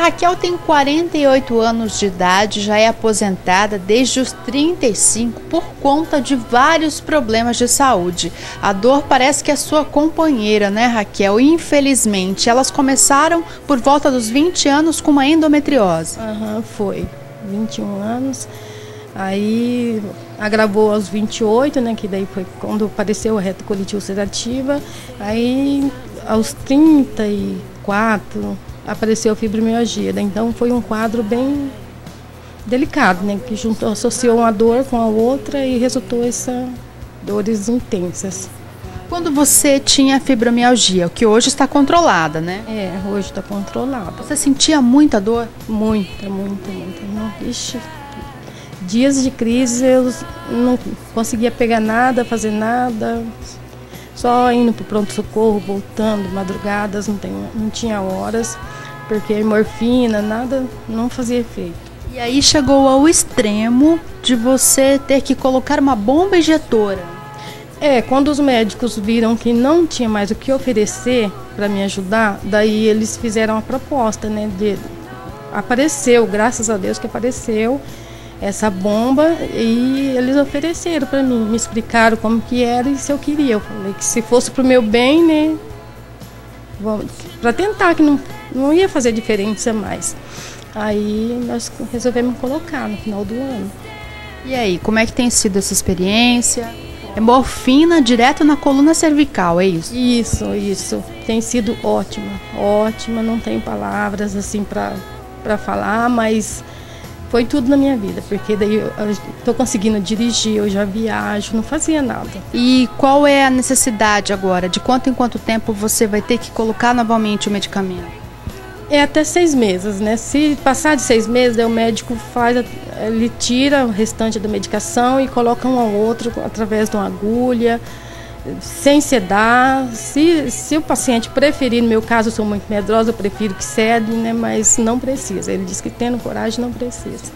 Raquel tem 48 anos de idade, já é aposentada desde os 35 por conta de vários problemas de saúde. A dor parece que é sua companheira, né, Raquel? Infelizmente, elas começaram por volta dos 20 anos com uma endometriose. Aham, foi. 21 anos. Aí agravou aos 28, né? Que daí foi quando apareceu a retocolite ulcerativa. Aí aos 34 apareceu a fibromialgia. Né? Então foi um quadro bem delicado, né? Que juntou, associou uma dor com a outra e resultou essas dores intensas. Quando você tinha fibromialgia, que hoje está controlada, né? É, hoje está controlada. Você sentia muita dor? Muita, muita, muita. Não, ixi, dias de crise eu não conseguia pegar nada, fazer nada, só indo para pronto-socorro, voltando, madrugadas, não, tem, não tinha horas, porque morfina, nada, não fazia efeito. E aí chegou ao extremo de você ter que colocar uma bomba injetora. É, quando os médicos viram que não tinha mais o que oferecer para me ajudar, daí eles fizeram a proposta, né? De, apareceu, graças a Deus que apareceu essa bomba e eles ofereceram para mim, me explicaram como que era e se eu queria. Eu falei que se fosse para o meu bem, né? Para tentar, que não, não ia fazer diferença mais. Aí nós resolvemos colocar no final do ano. E aí, como é que tem sido essa experiência? É morfina direto na coluna cervical, é isso? Isso, isso. Tem sido ótima, ótima. Não tenho palavras assim para falar, mas foi tudo na minha vida, porque daí eu estou conseguindo dirigir, eu já viajo, não fazia nada. E qual é a necessidade agora? De quanto em quanto tempo você vai ter que colocar novamente o medicamento? É até seis meses, né? Se passar de seis meses, o médico faz, ele tira o restante da medicação e coloca um ao outro através de uma agulha, sem sedar. Se, se o paciente preferir, no meu caso, eu sou muito medrosa, eu prefiro que cede, né? Mas não precisa. Ele diz que tendo coragem não precisa.